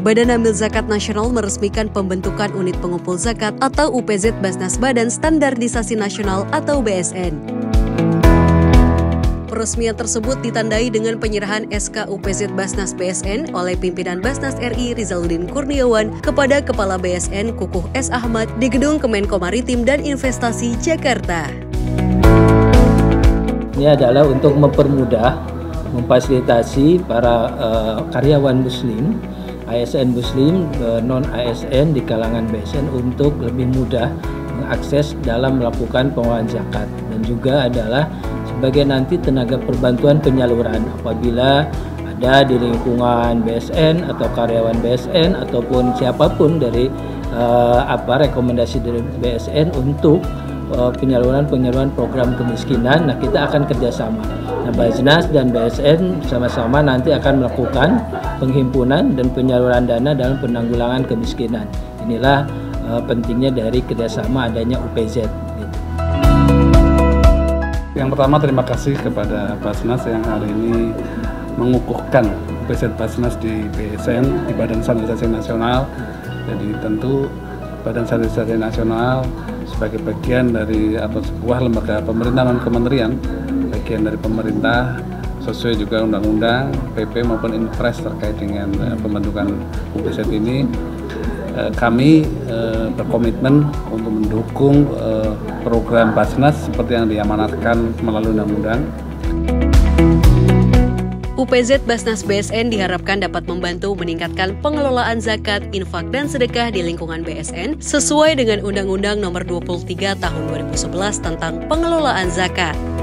Badan Amil Zakat Nasional meresmikan pembentukan Unit Pengumpul Zakat atau UPZ Basnas Badan Standarisasi Nasional atau BSN. Peresmian tersebut ditandai dengan penyerahan SK UPZ Basnas BSN oleh pimpinan Basnas RI Rizaludin Kurniawan kepada Kepala BSN Kukuh S. Ahmad di Gedung Kemenko Maritim dan Investasi Jakarta. Ini adalah untuk mempermudah, memfasilitasi para uh, karyawan Muslim ASN Muslim non ASN di kalangan BSN untuk lebih mudah mengakses dalam melakukan pengelolaan zakat. Dan juga adalah sebagai nanti tenaga perbantuan penyaluran. Apabila ada di lingkungan BSN atau karyawan BSN ataupun siapa pun dari uh, apa rekomendasi dari BSN untuk penyaluran-penyaluran program kemiskinan. Nah, kita akan kerjasama. Nah, Basnas dan BSN sama-sama nanti akan melakukan penghimpunan dan penyaluran dana dalam penanggulangan kemiskinan. Inilah uh, pentingnya dari kerjasama adanya UPZ. Gitu. Yang pertama terima kasih kepada Basnas yang hari ini mengukuhkan UPZ Basnas di BSN di Badan Standarisasi Nasional. Jadi tentu Badan Standarisasi Nasional sebagai bagian dari atau sebuah lembaga pemerintah non kementerian, bagian dari pemerintah sesuai juga undang-undang PP maupun Impres terkait dengan uh, pembentukan UPZ ini uh, kami uh, berkomitmen untuk mendukung uh, program Basnas seperti yang diamanatkan melalui undang-undang. UPZ Basnas BSN diharapkan dapat membantu meningkatkan pengelolaan zakat, infak, dan sedekah di lingkungan BSN sesuai dengan Undang-Undang Nomor 23 Tahun 2011 tentang Pengelolaan Zakat.